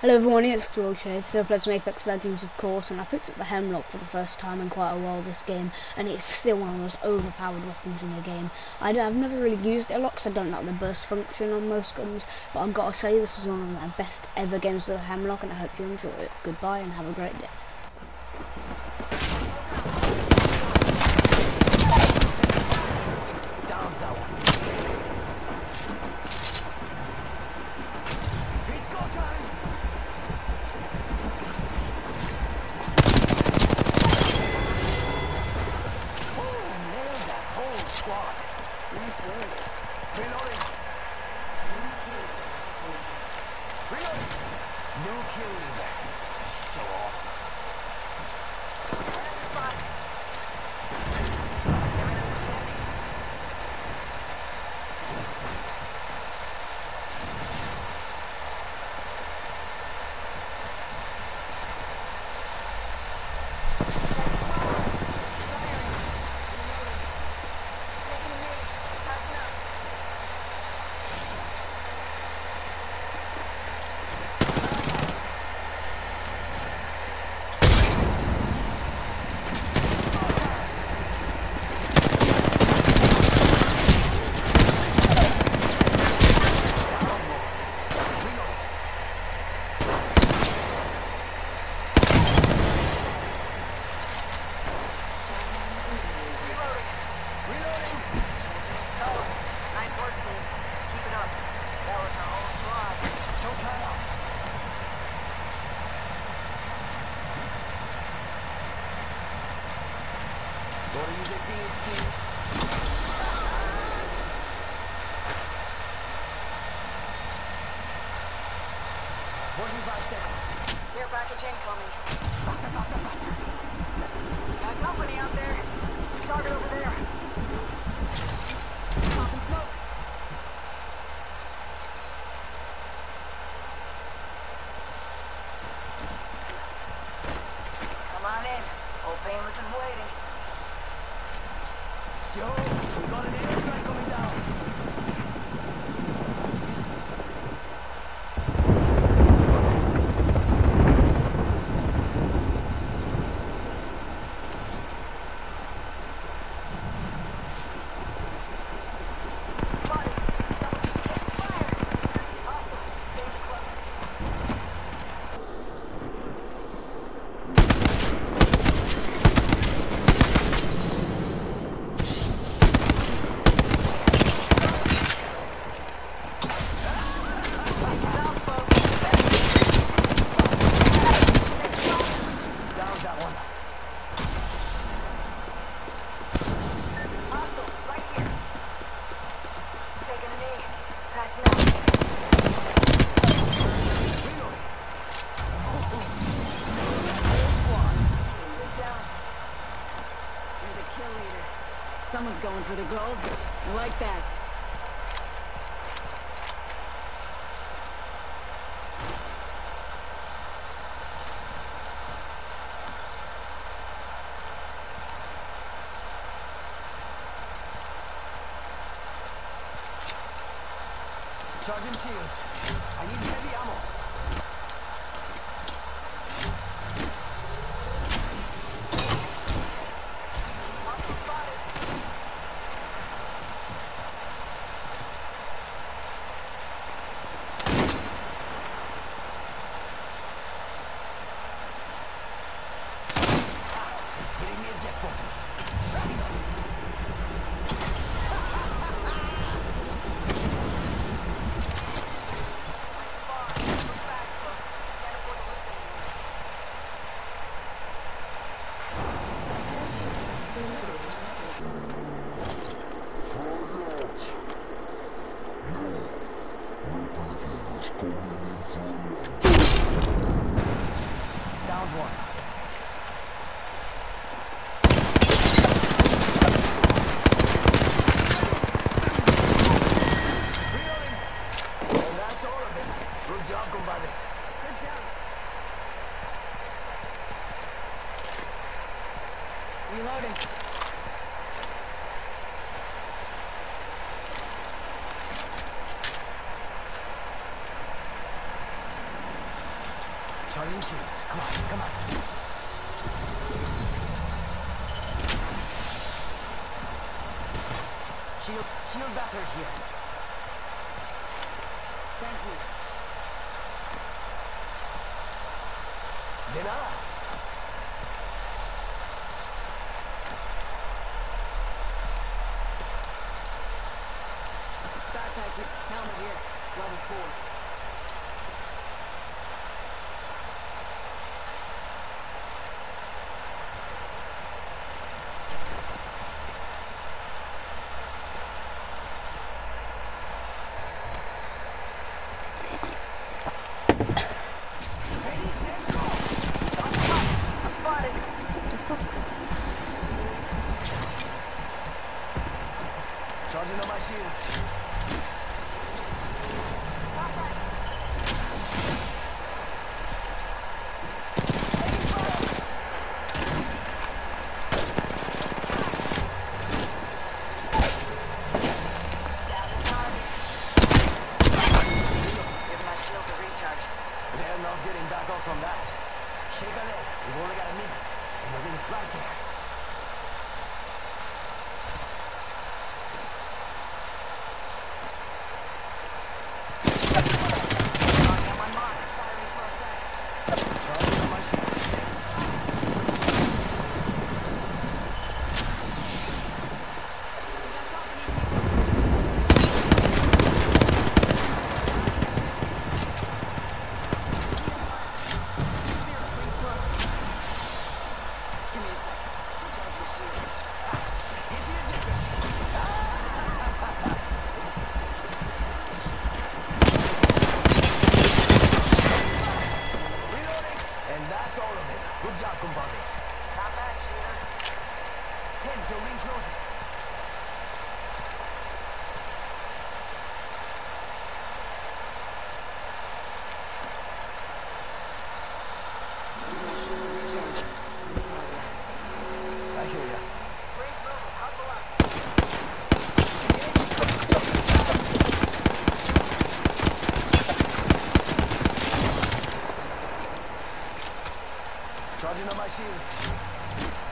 Hello everyone, it's George here. Still playing some Apex Legends of course, and I picked up the Hemlock for the first time in quite a while this game, and it's still one of the most overpowered weapons in the game. I have never really used it a lot because I don't like the burst function on most guns, but I've got to say this is one of my best ever games with the Hemlock, and I hope you enjoy it. Goodbye and have a great day. Forty-five seconds. Care package incoming. Yo, we got an airstrike Someone's going for the gold. I like that. Charging shields. I need heavy ammo. Reloading. Charging shields. Come on, come on. Shield, shield better here. Thank you. Denied. here. Level four. on my shields.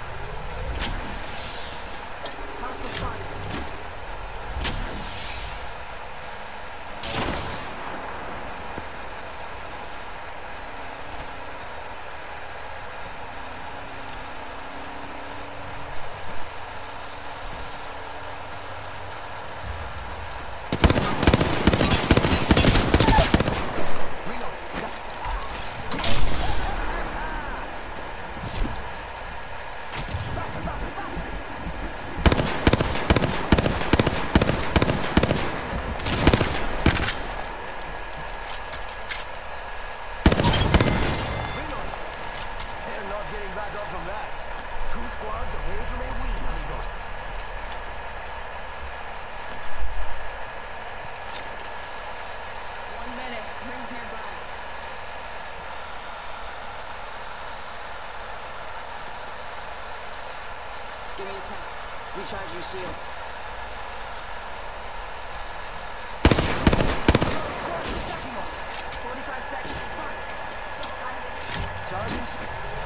Give me a sec. Recharge your shields. Forty-five seconds. Charges.